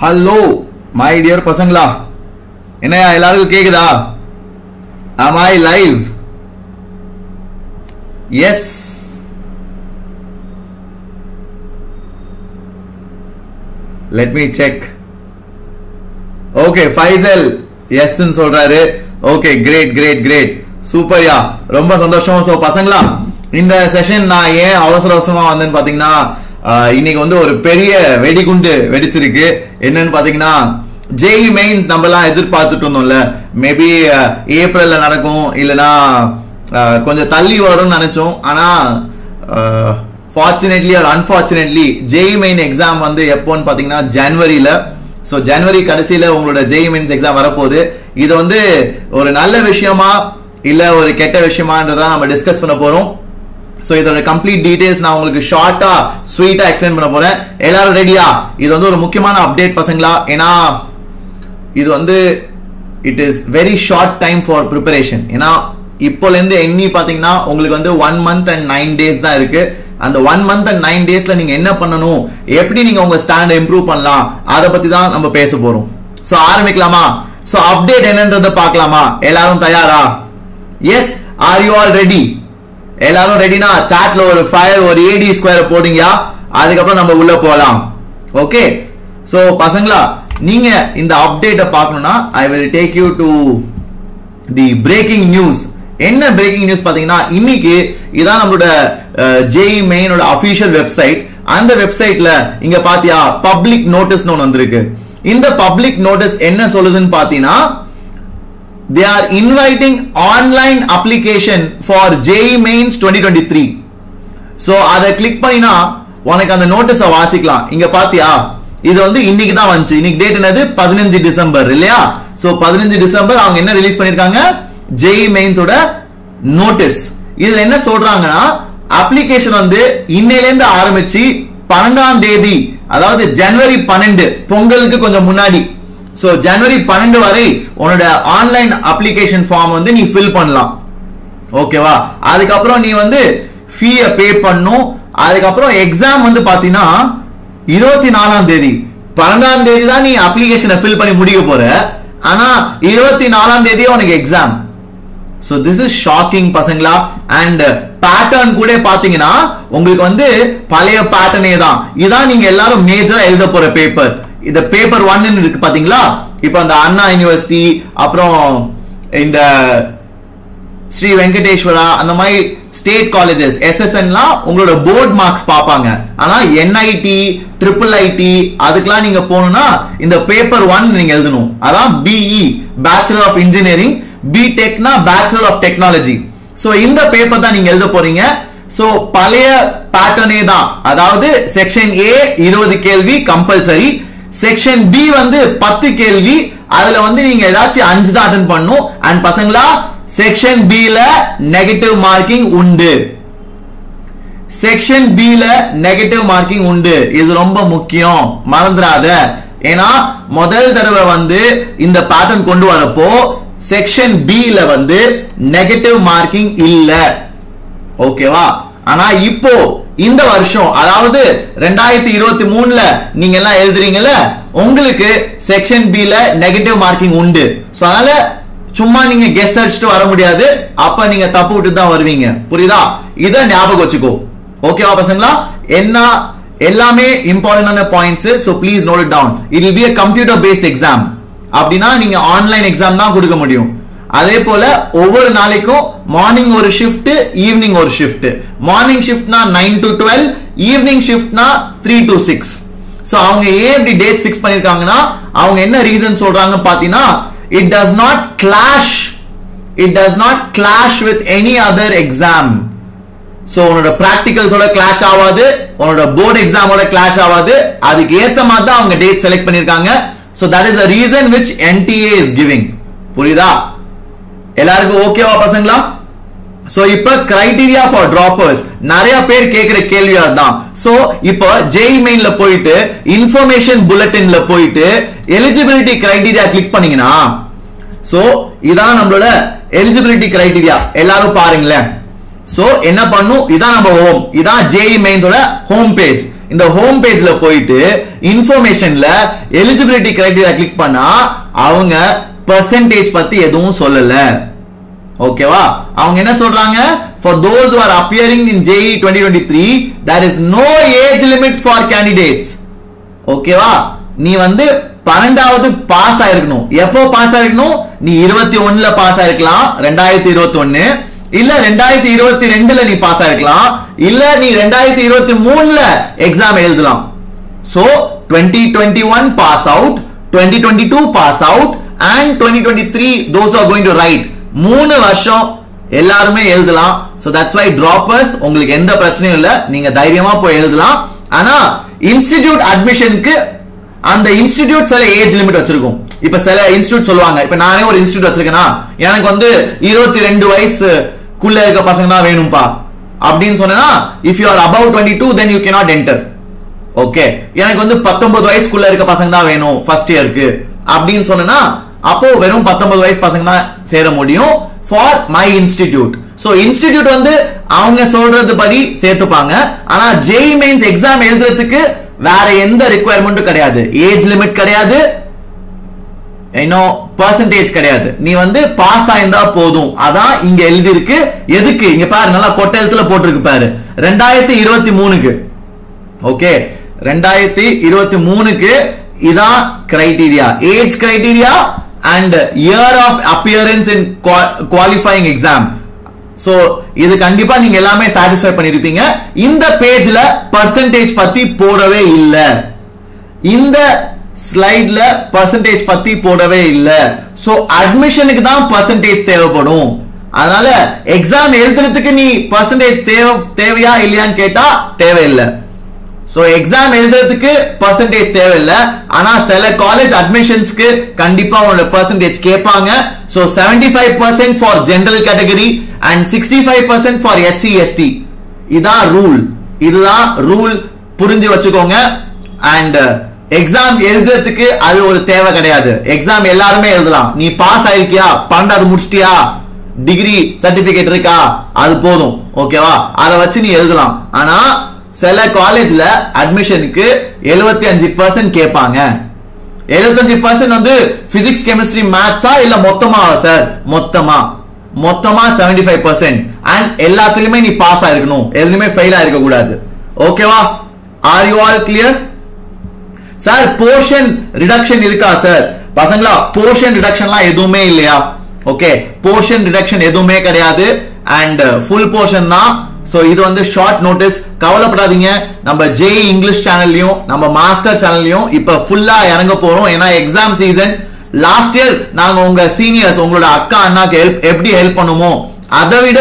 Hello my dear பசங்களா. என்னையா எல்லாருக்கும் கேக்குதா? Am I live yes let me check okay Faisal yes சொல்றாரு. ஓகே கிரேட் கிரேட் கிரேட் சூப்பர்யா ரொம்ப சந்தோஷம். ஸோ பசங்களா இந்த செஷன் நான் ஏன் அவசர அவசரமா வந்தேன்னு பாத்தீங்கன்னா இன்னைக்கு வந்து ஒரு பெரிய வெடிகுண்டு வெடிச்சிருக்கு. என்னன்னு பாத்தீங்கன்னா ஜேஇ மெயின்ஸ் நம்ம எல்லாம் எதிர்பார்த்துட்டு இருந்தோம்ல. மேபி ஏப்ரல்ல நடக்கும் இல்லனா கொஞ்சம் தள்ளி வரும்னு நினைச்சோம். ஆனா fortunately or unfortunately JEE main exam வந்து எப்போன்னு பாத்தீங்கன்னா ஜனவரியில ஸோ ஜனவரி கடைசியில உங்களோட ஜேஇ மெயின்ஸ் எக்ஸாம் வரப்போகுது. இது வந்து ஒரு நல்ல விஷயமா இல்ல ஒரு கெட்ட விஷயமான்றதான் நம்ம டிஸ்கஸ் பண்ண போறோம். ஸோ இதோட கம்ப்ளீட் டீடைல்ஸ் நான் உங்களுக்கு ஷார்ட்டா ஸ்வீட்டா எக்ஸ்பிளைன் பண்ண போறேன். எல்லாரும் ரெடியா இது வந்து ஒரு முக்கியமான அப்டேட் பசங்களா? ஏன்னா இது வந்து it is very short time for preparation ஏன்னா இப்போல இருந்து எண்ணி பாத்தீங்கன்னா உங்களுக்கு வந்து one month and nine days தான் இருக்கு. அந்த ஒன் மந்த் அண்ட் நைன் டேஸ்ல நீங்க என்ன பண்ணணும்? எப்படி நீங்க உங்க ஸ்டாண்டை இம்ப்ரூவ் பண்ணலாம்? அதை பத்தி தான் நம்ம பேச போறோம். சோ ஆரம்பிக்கலாமா? சோ அப்டேட் என்னன்றத பார்க்கலாமா? எல்லாரும் தயாரா? Yes are you all ready எல்லாரும் ரெடினா சாட்ல ஒரு ஃபயர் ஒரு ஏடி ஸ்கொயர் போடுங்கயா அதுக்கப்புறம் நம்ம உள்ள போகலாம் ஓகே சோ பசங்களா நீங்க இந்த அப்டேட்டை பார்க்கணும்னா I will take you to the breaking news என்ன பிரேக்கிங் நியூஸ் பாத்தீங்கன்னா இன்னைக்கு இதான் நம்மளோட ஜேஇ மெயினோட அபிஷியல் வெப்சைட் அந்த வெப்சைட்ல இங்க பாத்தியா பப்ளிக் நோட்டீஸ் ஒன்று வந்திருக்கு. இந்த பப்ளிக் நோட்டீஸ் என்ன சொல்லுதுன்னு பாத்தீங்கன்னா they are inviting online application for JEE Mains 2023 so அதை கிளிக் பண்ணினா உனக்கு அந்த நோட்டீஸை வாசிக்கலாம். இங்க பாத்தியா? இது வந்து இன்னைக்கு தான் வந்துச்சு. இன்னைக்கு டேட் என்னது? பதினஞ்சு டிசம்பர் இல்லையா? ஸோ பதினஞ்சு டிசம்பர் அவங்க என்ன ரிலீஸ் பண்ணிருக்காங்க? ஜெய் மெயின்ஸோட நோட்டீஸ் இதுல என்ன சொல்றாங்கன்னா அப்ளிகேஷன் வந்து இன்னையில இருந்து ஆரம்பிச்சு பன்னெண்டாம் தேதி அதாவது ஜனவரி பன்னெண்டு பொங்கலுக்கு கொஞ்சம் முன்னாடி ஸோ ஜனவரி பன்னெண்டு வரை உன்னோட ஆன்லைன் அப்ளிகேஷன் ஃபார்ம் வந்து நீ ஃபில் பண்ணலாம். ஓகேவா அதுக்கப்புறம் நீ வந்து ஃபீயை பே பண்ணும். அதுக்கப்புறம் எக்ஸாம் வந்து பார்த்தீங்கன்னா இருபத்தி நாலாம் தேதி. பன்னெண்டாம் தேதி தான் நீ அப்ளிகேஷனை ஃபில் பண்ணி முடிக்க போற. ஆனா இருபத்தி நாலாம் தேதி உனக்கு exam so this is shocking பசங்களா. அண்ட் பேட்டர்ன் கூட பாத்தீங்கன்னா உங்களுக்கு வந்து பழைய பேட்டர்னே தான். இதான் நீங்க எல்லாரும் மேஜரா எழுத போற பேப்பர் இந்த பேப்பர் ஒன்னு இருக்கு பாத்தீங்களா? இப்போ அந்த அண்ணா யூனிவர்சிட்டி அப்புறம் இந்த ஸ்ரீ வெங்கடேஸ்வரா அந்த மாதிரி ஸ்டேட் காலேஜஸ் எஸ்எஸ்என்லாம் உங்களோட போர்ட் மார்க்ஸ் பார்ப்பாங்க. ஆனா என்ஐடி ட்ரிபிள் ஐடி அதுக்கெல்லாம் நீங்க போகணும்னா இந்த பேப்பர் ஒன் நீங்க எழுதணும். அதான் பிஇ பேச்சுலர் ஆஃப் இன்ஜினியரிங் பிடெக்னா பேச்சுலர் ஆஃப் டெக்னாலஜி ஸோ இந்த பேப்பர் தான் நீங்க எழுத போறீங்க. ஸோ பழைய பேட்டர்னே தான். அதாவது செக்ஷன் ஏ இருபது கேள்வி கம்பல்சரி செக்ஷன் பி வந்து பத்து கேள்வி. அதுல வந்து நீங்க ஏதாச்சும் அஞ்சு தான் அட்டன் பண்ணும் அண்ட் பசங்களா செக்ஷன் பி ல நெகட்டிவ் மார்க்கிங் உண்டு. செக்ஷன் பி ல நெகட்டிவ் மார்க்கிங் உண்டு. இது ரொம்ப முக்கியம். மறந்துடாத. ஏன்னா முதல் தடவை வந்து இந்த பேட்டர்ன் கொண்டு வரப்போ செக்ஷன் பி ல வந்து நெகட்டிவ் மார்க்கிங் இல்ல. ஓகேவா ஆனா இப்போ இந்த வருஷம் அதாவது ரெண்டாயிரத்தி இருபத்தி மூணுல நீங்க எல்லாம் எழுதுறீங்கல்ல உங்களுக்கு செக்ஷன் பி ல நெகட்டிவ் மார்க்கிங் உண்டு. சோ அதனால சும்மா நீங்க கெஸ் அடிச்சுட்டு வர முடியாது. அப்ப நீங்க தப்பு விட்டு தான் வருவீங்க. புரியுதா? இத ஞாபகம் வச்சுக்கோ. ஓகேவா பசங்களா? என்ன எல்லாமே இம்பார்ட்டன்டான points so please note down it will be a computer based exam அப்படின்னா நீங்க ஆன்லைன் எக்ஸாம் தான் கொடுக்க முடியும். அதே போல ஒவ்வொரு நாளைக்கும் மார்னிங் ஒரு ஷிஃப்ட் ஈவினிங் ஒரு ஷிஃப்ட் மார்னிங் ஷிஃப்ட்னா நைன் டு டுவெல் ஈவினிங் ஷிஃப்ட்னா த்ரீ டு சிக்ஸ் ஸோ அவங்க ஏன் இப்படி டேட் ஃபிக்ஸ் பண்ணியிருக்காங்கன்னா அவங்க என்ன ரீசன் சொல்றாங்க பார்த்தீங்கன்னா it does not clash it does not clash with any other exam so உன்னோட பிராக்டிகல்ஸோட கிளாஷ் ஆகாது உன்னோட போர்டு எக்ஸாமோட கிளாஷ் ஆகாது. அதுக்கு ஏற்ற மாதிரி தான் அவங்க டேட் செலக்ட் பண்ணியிருக்காங்க so that is the reason which NTA is giving புரியுதா? எல்லாருக்கும் ஓகேவா பசங்களா? சோ இப்ப கிரைடீரியா ஃபார் டிராப்பர்ஸ் நிறைய பேர் கேக்குற கேள்வி அதுதான். சோ இப்போ ஜெய் மெயின்ல போயிட்டு இன்ஃபர்மேஷன் புல்லட்டின்ல போயிட்டு எலிஜிபிலிட்டி கிரைடீரியா கிளிக் பண்ணீங்கன்னா சோ இதான் நம்மளோட எலிஜிபிலிட்டி கிரைடீரியா எல்லாரும் பாருங்களேன். சோ என்ன பண்ணும்? இதான் நம்ம ஹோம் இதான் ஜேஇ மெயின்ஸோட ஹோம் பேஜ் இந்த ஹோம் பேஜ்ல போயிட்டு இன்ஃபர்மேஷன்ல எலிஜிபிலிட்டி கிரைடீரியா கிளிக் பண்ணா அவங்க பர்சன்டேஜ் பத்தி எதுவும் சொல்லல. ஓகேவா? அவங்க என்ன சொல்றாங்க? For those are appearing in JEE twenty twenty three there is no age limit for candidates ஓகேவா? நீ வந்து பன்னெண்டாவது பாஸ் ஆயிருக்கணும். எப்போ பாஸ் ஆயிருக்கணும்? நீ இருபத்தி ஒண்ணுல பாஸ் ஆயிருக்கலாம். ரெண்டாயிரத்தி இருபத்தி ஒன்னு இல்ல ரெண்டாயிரத்தி இருபத்தி ரெண்டுல நீ பாஸ் ஆயிருக்கலாம். இல்ல நீ ரெண்டாயிரத்தி இருபத்தி மூணுல எக்ஸாம் எழுதலாம். So twenty twenty one pass out twenty twenty two pass out and twenty twenty three those are going to write மூணு வருஷம் எல்லாருமே எழுதலாம். ஸோ தட்ஸ் வை டிராப்பர்ஸ் உங்களுக்கு எந்த பிரச்சனையும் இல்லை. நீங்க தைரியமா போய் எழுதலாம். ஆனா இன்ஸ்டிடியூட் அட்மிஷனுக்கு அந்த இன்ஸ்டிடியூட் சில ஏஜ் லிமிட் வச்சிருக்கும். இப்ப சில இன்ஸ்டியூட் சொல்லுவாங்க. இப்ப நானே ஒரு இன்ஸ்டியூட் வச்சிருக்கேனா? எனக்கு வந்து இருபத்தி ரெண்டு வயசுக்குள்ள இருக்க பசங்க தான் வேணும்பா. அப்படின்னு சொன்னா if you are above twenty two then you cannot enter okay எனக்கு வந்து பத்தொன்பது வயசுக்குள்ள இருக்க பசங்க தான் வேணும் ஃபர்ஸ்ட் இயருக்கு அப்படின்னு சொன்னா அப்போ வெறும் பத்தொன்பது வயசு பசங்க தான் சேர முடியும் for my institute so institute வந்து அவங்க சொல்றது படி சேர்த்துப்பாங்க. ஆனா ஜெய் மெயின்ஸ் எக்ஸாம் எழுதுறதுக்கு வேற எந்த ரிக்குவயர்மெண்ட்டும் கிடையாது. ஏஜ் லிமிட் கிடையாது. இன்னும் பர்சன்டேஜ் கிடையாது. நீ வந்து பாஸ் ஆயிருந்தா போதும். அதான் இங்க எழுதியிருக்கு. எதுக்கு? இங்க பாரு நல்லா கொட்டை எழுத்துல போட்டிருக்கு பாரு. ரெண்டாயிரத்தி இருபத்தி மூணுக்கு. ஓகே ரெண்டாயிரத்தி இருபத்தி மூணுக்கு இதான் criteria age criteria and year of appearance in qualifying exam so இது கண்டிப்பா நீங்க எல்லாமே சாட்டிஸ்ஃபை பண்ணிருப்பீங்க. இந்த பேஜ்ல பர்சன்டேஜ் பத்தி போடவே இல்ல. இந்த ஸ்லைட்ல பர்சன்டேஜ் பத்தி போடவே இல்ல. சோ அட்மிஷனுக்கு தான் பர்சன்டேஜ் தேவைப்படும். அதனால எக்ஸாம் எழுதுறதுக்கு நீ பர்சன்டேஜ் தேவை தேவையா இல்லையான்னு கேட்டா தேவையில்லை. ஸோ எக்ஸாம் எழுதுறதுக்கு பர்சன்டேஜ் தேவையில்லை. ஆனால் சில காலேஜ் அட்மிஷன்ஸ்க்கு கண்டிப்பா உங்களோட பர்சன்டேஜ் கேட்பாங்க. So seventy five percent for general category and sixty five percent for SC ST இதான் ரூல் இதுதான் ரூல் புரிஞ்சு வச்சுக்கோங்க. அண்ட் எக்ஸாம் uh, எழுதுறதுக்கு அது ஒரு தேவை கிடையாது. எக்ஸாம் எல்லாருமே எழுதலாம். நீ பாஸ் ஆயிருக்கியா? பன்னெண்டாவது முடிச்சிட்டியா? டிகிரி சர்டிபிகேட் இருக்கா? அது போதும். ஓகேவா அதை வச்சு நீ எழுதலாம். ஆனா சில காலேஜ்ல அட்மிஷனுக்கு எழுபத்தி அஞ்சு பர்சன்ட் கேட்பாங்க. எழுபத்தஞ்சு பர்சன்ட் வந்து பிசிக்ஸ் கெமிஸ்ட்ரி மேத்ஸா இல்ல மொத்தமா சார் மொத்தமா. மொத்தமா செவன்டி ஃபைவ் பர்சன்ட் அண்ட் எல்லாத்துலயுமே நீ பாஸ் ஆயிருக்கணும். எதுலயுமே ஃபெயில் ஆயிருக்க கூடாது ஓகேவா are you all clear sir portion reduction இருக்கா சார் பசங்களா போர்ஷன் ரிடக்ஷன்லாம் எதுவுமே இல்லையா? ஓகே போர்ஷன் ரிடக்ஷன் எதுவுமே கிடையாது. அண்ட் ஃபுல் போர்ஷன் தான் சோ இது வந்து ஷார்ட் நோட்டீஸ் கவலைப்படாதீங்க. நம்ம ஜே இங்கிலீஷ் சேனல்லையும் நம்ம மாஸ்டர் சேனல்லையும் இப்ப ஃபுல்லா இறங்க போறோம். ஏன்னா எக்ஸாம் சீசன் லாஸ்ட் இயர் நாங்க உங்க சீனியர்ஸ் உங்களோட அக்கா அண்ணாக்கு ஹெல்ப் எப்படி ஹெல்ப் பண்ணுமோ அதை விட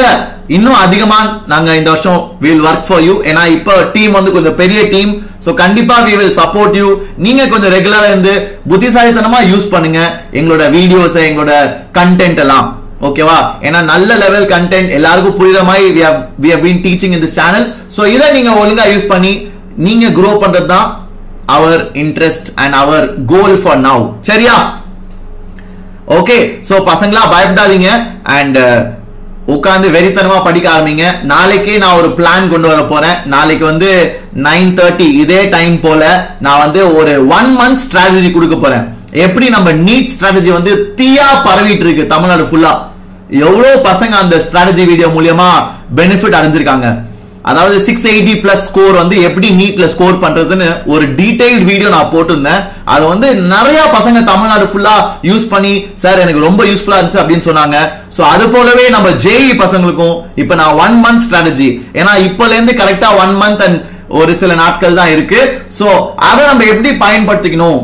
இன்னும் அதிகமா நாங்க இந்த வருஷம் வில் ஒர்க் ஃபார் யூ ஏன்னா இப்ப டீம் வந்து கொஞ்சம் பெரிய டீம் சோ கண்டிப்பா வி வில் சப்போர்ட் யூ நீங்க கொஞ்சம் ரெகுலரா இருந்து புத்திசாலித்தனமா யூஸ் பண்ணுங்க. எங்களோட வீடியோஸ் எங்களோட கண்டென்ட் எல்லாம். ஓகேவா? ஏன்னா நல்ல லெவல் கண்டென்ட் எல்லாருக்கும் புரியுற மாதிரி we have we have been teaching இதை நீங்க ஒழுங்கா யூஸ் பண்ணி நீங்க க்ரோ பண்றது தான் our interest and our goal for now சரியா? ஓகே ஸோ பசங்களா பயப்படாதீங்க. அண்ட் uh, உட்காந்து வெறித்தனமா படிக்க ஆரம்பிங்க. நாளைக்கே நான் ஒரு பிளான் கொண்டு வர போறேன். நாளைக்கு வந்து நைன் தேர்ட்டி இதே டைம் போல நான் வந்து ஒரு ஒன் மந்த் ஸ்ட்ராட்டஜி கொடுக்க போறேன். எப்படி நம்ம நீட் ஸ்ட்ராட்டஜி வந்து தீயா பரவிட்டு இருக்கு தமிழ்நாடு ஃபுல்லா எவ்வளோ பசங்க அந்த ஸ்ட்ராட்டஜி வீடியோ மூலியமா பெனிஃபிட் அடைஞ்சிருக்காங்க? அதாவது சிக்ஸ் எயிட்டி பிளஸ் ஸ்கோர் வந்து எப்படி நீட்ல ஸ்கோர் பண்றதுன்னு ஒரு டீடைல்டு வீடியோ நான் போட்டிருந்தேன். அது வந்து நிறைய பசங்க தமிழ்நாடு ஃபுல்லா யூஸ் பண்ணி சார் எனக்கு ரொம்ப யூஸ்ஃபுல்லா இருந்துச்சு அப்படின்னு சொன்னாங்க. ஸோ அது போலவே நம்ம ஜேஇ பசங்களுக்கும் இப்போ நான் ஒன் மந்த் ஸ்ட்ராட்டஜி ஏன்னா இப்போலேருந்து இருந்து கரெக்டா ஒன் மந்த் அண்ட் ஒரு சில நாட்கள் தான் இருக்கு. ஸோ அதை நம்ம எப்படி பயன்படுத்திக்கணும்?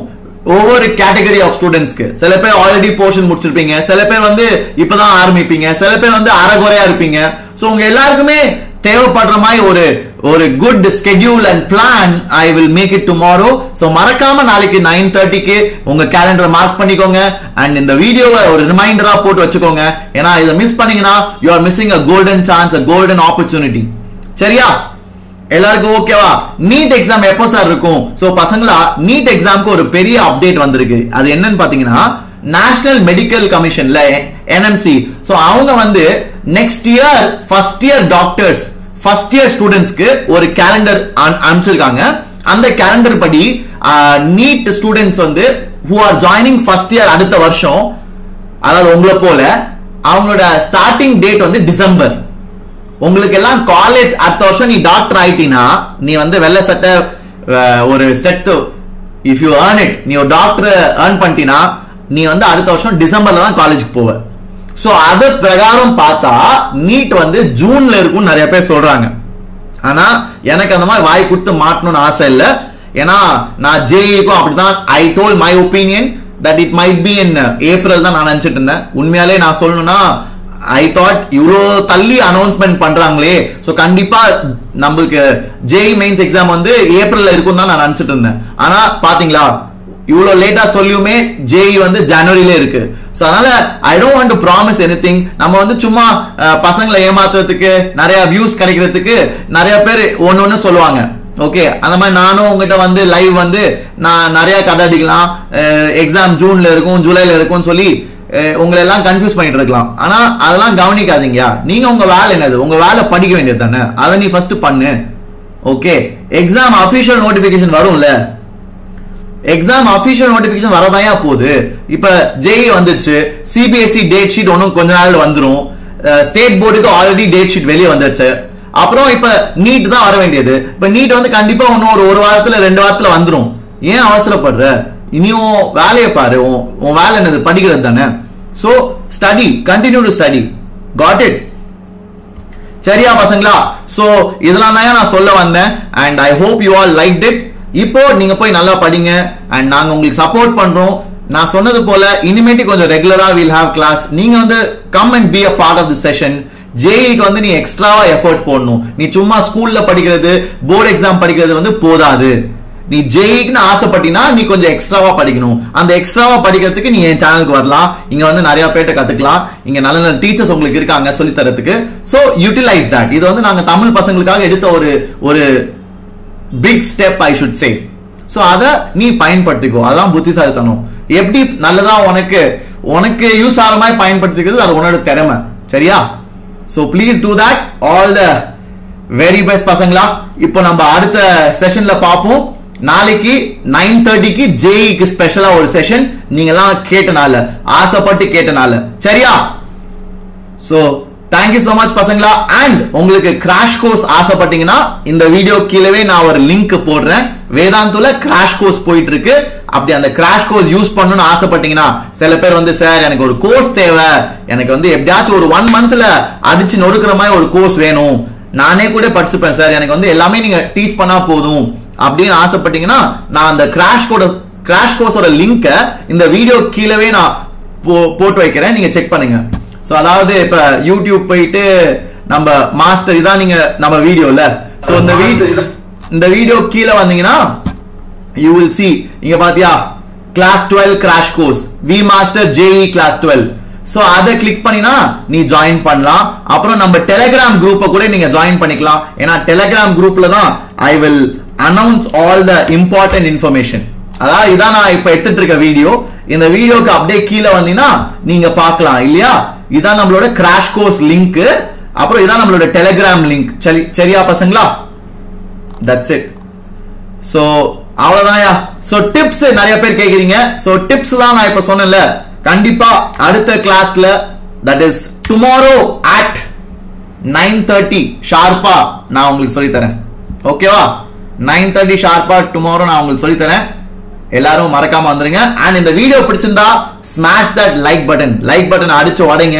ஒவ்வொரு கேட்டகரி ஆஃப் ஸ்டூடெண்ட்ஸ்க்கு சில பேர் ஆல்ரெடி போர்ஷன் முடிச்சிருப்பீங்க. சில பேர் வந்து இப்பதான் ஆரம்பிப்பீங்க. சில பேர் வந்து அறகுறையா இருப்பீங்க. ஸோ உங்க எல்லாருக்குமே தேவைப்படுற மாதிரி ஒரு ஒரு good schedule and plan I will make it tomorrow so மறக்காம நாளைக்கு நைன் தேர்ட்டிக்கு உங்க கேலண்டரை மார்க் பண்ணிக்கோங்க. அண்ட் இந்த வீடியோவை ஒரு ரிமைண்டரா போட்டு வச்சுக்கோங்க. ஏன்னா இதை மிஸ் பண்ணீங்கன்னா you are missing a golden chance a golden opportunity சரியா? எல்லாருக்கும் ஓகேவா நீட் எக்ஸாம் எப்போ சார் இருக்கும்? சோ பசங்களா நீட் எக்ஸாம்க்கு ஒரு பெரிய அப்டேட் வந்திருக்கு. அது என்னன்னு பாத்தீங்கன்னா நேஷனல் மெடிக்கல் கமிஷன்ல என்எம்சி சோ அவங்க வந்து next year first year doctors first year ஸ்டூடெண்ட்ஸ்க்கு ஒரு கேலண்டர் அனுப்பிச்சிருக்காங்க. அந்த கேலண்டர் படி நீட் ஸ்டூடெண்ட்ஸ் வந்து who are joining first year அடுத்த வருஷம் அதாவது உங்களை போல அவங்களோட ஸ்டார்டிங் டேட் வந்து டிசம்பர் உங்களுக்கு எல்லாம் காலேஜ் அடுத்த வருஷம் நீ டாக்டர் ஆயிட்டினா நீ வந்து வெள்ளை சட்டை ஒரு ஸ்டெட் இஃப் யூ ஏர்ன் இட் நீ ஒரு டாக்டர் ஏர்ன் பண்ணிட்டீனா நீ வந்து அடுத்த வருஷம் டிசம்பர்ல தான் காலேஜுக்கு போவ. ஸோ அது பிரகாரம் பார்த்தா நீட் வந்து ஜூன்ல இருக்கும்னு நிறைய பேர் சொல்றாங்க. ஆனா எனக்கு அந்த மாதிரி வாய் கொடுத்து மாட்டணும்னு ஆசை இல்லை. ஏன்னா நான் ஜேஇக்கும் அப்படிதான் I told my opinion that it might be in April தான் நான் நினைச்சிட்டு இருந்தேன். உண்மையாலே நான் சொல்லணும்னா ஐ தாட் இவ்வளோ தள்ளி அனௌன்ஸ்மெண்ட் பண்றாங்களே. ஸோ கண்டிப்பா நம்மளுக்கு ஜேஇ மெயின்ஸ் எக்ஸாம் வந்து ஏப்ரல்ல இருக்கும் தான் நான் நினச்சிட்டு இருந்தேன். ஆனா பாத்தீங்களா? இவ்வளோ லேட்டா சொல்லியுமே ஜேஇ வந்து ஜனவரியில இருக்கு. ஸோ அதனால I don't want to promise anything நம்ம வந்து சும்மா பசங்களை ஏமாத்துறதுக்கு நிறைய வியூஸ் கிடைக்கிறதுக்கு நிறைய பேர் ஒன்னு ஒன்னு சொல்லுவாங்க. ஓகே அந்த மாதிரி நானும் உங்ககிட்ட வந்து லைவ் வந்து நான் நிறைய கதை அடிக்கலாம். எக்ஸாம் ஜூன்ல இருக்கும் ஜூலைல இருக்கும்னு சொல்லி உங்களை எல்லாம் கன்ஃபியூஸ் பண்ணிட்டு இருக்கலாம். ஆனா அதெல்லாம் கவனிக்காதீங்க நீங்க உங்க வேலை என்னது? உங்க வேலை படிக்க வேண்டியது தானே? அதை நீ ஃபர்ஸ்ட் பண்ணு. ஓகே எக்ஸாம் அபிஷியல் நோட்டிபிகேஷன் வரும்ல? எக்ஸாம் அபிஷியல் நோட்டிபிகேஷன் வரதாயா போகுது. இப்ப ஜேஇ வந்துச்சு. சிபிஎஸ்சி டேட் ஷீட் ஒன்றும் கொஞ்ச நாள் வந்துடும் ஸ்டேட் போர்டுக்கு ஆல்ரெடி டேட் ஷீட் வெளியே வந்துருச்சு. அப்புறம் இப்ப நீட் தான் வர வேண்டியது. இப்ப நீட் வந்து கண்டிப்பா இன்னும் ஒரு ஒரு வாரத்துல ரெண்டு வாரத்துல வந்துடும் ஏன் அவசரப்படுற? இனி உன் வேலையை பாரு. உன் உன் வேலை என்னது? படிக்கிறது தானே? So study continue to study got it சரியா பசங்களா? ஸோ இதெல்லாம் தான் நான் சொல்ல வந்தேன். And I hope you all like it இப்போ நீங்க போய் நல்லா படிங்க. அண்ட் நாங்க உங்களுக்கு சப்போர்ட் பண்றோம். நான் சொன்னது போல இனிமேட்டு கொஞ்சம் ரெகுலரா வில் ஹாவ் கிளாஸ் நீங்க வந்து come and be a part of the session ஜேஇக்கு வந்து நீ எக்ஸ்ட்ராவா எஃபோர்ட் போடணும். நீ சும்மா ஸ்கூல்ல படிக்கிறது போர்டு எக்ஸாம் படிக்கிறது வந்து போதாது. நீ ஜெயிக்கணும்னு ஆசைப்பட்டினா நீ கொஞ்சம் எக்ஸ்ட்ராவா படிக்கணும். அந்த எக்ஸ்ட்ராவா படிக்கிறதுக்கு நீ என் சேனலுக்கு வரலாம். இங்க வந்து நிறைய பேர்ட்ட கத்துக்கலாம். இங்க நல்ல நல்ல டீச்சர்ஸ் உங்களுக்கு இருக்காங்க சொல்லி தரத்துக்கு சோ யூட்டிலைஸ் தட் இது வந்து நாங்க தமிழ் பசங்களுக்காக எடுத்த ஒரு ஒரு big step I should say so அத நீ பயன்படுத்திக்கோ. அதான் புத்திசாலித்தனம். எப்படி நல்லதா உனக்கு உனக்கு யூஸ் ஆகிற மாதிரி பயன்படுத்திக்கிறது அது உன்னோட திறமை. சரியா? So please do that all the very best பசங்களா. இப்போ நம்ம அடுத்த செஷன்ல பார்ப்போம். நாளைக்கு நைன் தேர்ட்டிக்கு ஜேஇக்கு ஸ்பெஷலா ஒரு செஷன் நீங்க எல்லாம் கேட்டனால ஆசைப்பட்டு கேட்டனால. சரியா? So thank you so much பசங்களா. அண்ட் உங்களுக்கு கிராஷ் கோர்ஸ் ஆசைப்பட்டீங்கன்னா இந்த வீடியோ கீழவே நான் ஒரு லிங்க் போடுறேன். வேதாந்துல கிராஷ் கோர்ஸ் போயிட்டு இருக்கு அப்படி அந்த கிராஷ் கோர்ஸ் யூஸ் பண்ணணும்னு ஆசைப்பட்டீங்கன்னா சில பேர் வந்து சார் எனக்கு ஒரு கோர்ஸ் தேவை. எனக்கு வந்து எப்படியாச்சும் ஒரு ஒன் மந்த்ல அடிச்சு நொறுக்கிற மாதிரி ஒரு கோர்ஸ் வேணும். நானே கூட படிச்சுப்பேன் சார் எனக்கு வந்து எல்லாமே நீங்க டீச் பண்ணா போதும். அப்படின்னு ஆசைப்பட்டீங்கன்னா நான் அந்த கிராஷ் கோட கிராஷ் கோர்ஸோட லிங்கை இந்த வீடியோ கீழவே நான் போட்டு வைக்கிறேன். நீங்க செக் பண்ணுங்க. சோ அதாவது இப்ப யூடியூப் போயிட்டு நம்ம மாஸ்டர் இதான் நீங்க நம்ம வீடியோல சோ இந்த வீடியோ இந்த வீடியோ கீழே வந்தீங்கன்னா யூ வில் see. இங்க பாத்தியா? Class twelve crash course we master JEE class twelve so அதை கிளிக் பண்ணினா நீ ஜாயின் பண்ணலாம். அப்புறம் நம்ம டெலிகிராம் குரூப்பை கூட நீங்க ஜாயின் பண்ணிக்கலாம். ஏன்னா டெலிகிராம் குரூப்ல தான் I will announce all the important information அதாவது இதான் நான் இப்ப எடுத்துட்டு இருக்க வீடியோ இந்த வீடியோக்கு அப்படியே கீழே வந்தீங்கன்னா நீங்க பார்க்கலாம் இல்லையா? இதான் நம்மளோட கிராஷ் கோர்ஸ் லிங்க் அப்புறம் இதான் நம்மளோட டெலிகிராம் லிங்க் சரி சரியா பசங்களா? தட்ஸ் இட் சோ அவ்வளவுதான்யா. சோ டிப்ஸ் நிறைய பேர் கேக்குறீங்க. சோ டிப்ஸ் தான் நான் இப்ப சொன்னேன்ல. கண்டிப்பா அடுத்த கிளாஸ்ல that is tomorrow at nine thirty ஷார்ப்பா நான் உங்களுக்கு சொல்லி தரேன் ஓகேவா நைன் தேர்ட்டி ஷார்ப்பா டுமாரோ நான் உங்களுக்கு சொல்லி தரேன் எல்லாரும் மறக்காம வந்துருங்க. அண்ட் இந்த வீடியோ பிடிச்சிருந்தா smash that like button like button அடிச்சு உடைங்க.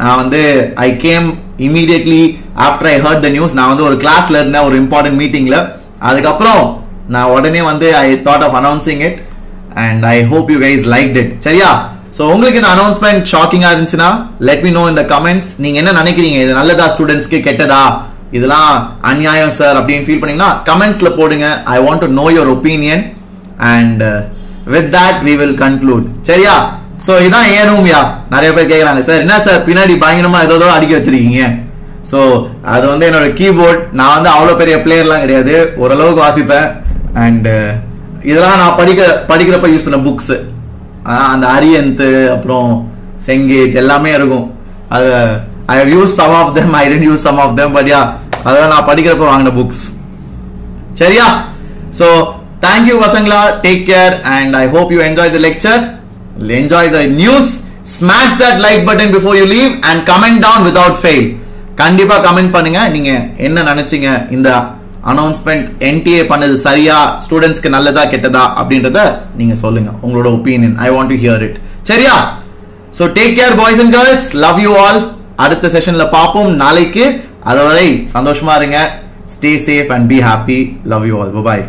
நான் வந்து I came immediately after I heard the news நான் வந்து ஒரு கிளாஸ்ல இருந்தேன் ஒரு இம்பார்ட்டன்ட் மீட்டிங்ல அதுக்கப்புறம் நான் உடனே வந்து I thought of announcing it and I hope you guys like it சரியா? ஸோ உங்களுக்கு இந்த அனௌன்ஸ்மெண்ட் ஷாக்கிங்காக இருந்துச்சுன்னா லெட் மீ நோ இந்த கமெண்ட்ஸ் நீங்க என்ன நினைக்கிறீங்க? இது நல்லதா ஸ்டூடெண்ட்ஸ்க்கு கெட்டதா? இதெல்லாம் அநியாயம் சார் அப்படின்னு ஃபீல் பண்ணீங்கன்னா கமெண்ட்ஸில் போடுங்க. I want to know your opinion and with that we will conclude சரியா? ஸோ இதான் ஏன் ரூம்யா? நிறைய பேர் கேட்குறாங்க சார் என்ன சார் பின்னாடி பயங்கரமாக ஏதோ ஏதோ அடிக்க வச்சிருக்கீங்க? ஸோ அது வந்து என்னோட கீபோர்ட் நான் வந்து அவ்வளோ பெரிய பிளேயர்லாம் கிடையாது. ஓரளவுக்கு வாசிப்பேன். அண்ட் uh, இதெல்லாம் நான் படிக்க படிக்கிறப்ப யூஸ் பண்ண புக்ஸு அந்த அரியன்த்து அப்புறம் செங்கேஜ் எல்லாமே இருக்கும். அதை I use some of them I tend use some of them but yeah அதெல்லாம் நான் படிக்கிறப்ப வாங்கின புக்ஸ் சரியா? So thank you வசங்களா take care and I hope you enjoy the lecture enjoy the news smash that like button before you leave and comment down without fail கண்டிப்பா comment பண்ணுங்க. நீங்க என்ன நினைச்சீங்க? இந்த அனௌன்ஸ்மெண்ட் என்டிஏ பண்ணது சரியா? ஸ்டூடெண்ட்ஸ்க்கு நல்லதா கெட்டதா? அப்படின்றத நீங்க சொல்லுங்க. உங்களோட opinion I want to hear it சரியா? So take care boys and girls love you all அடுத்த செஷன்ல பார்ப்போம். நாளைக்கு அதுவரை சந்தோஷமா இருங்க. Stay safe and be happy love you all bye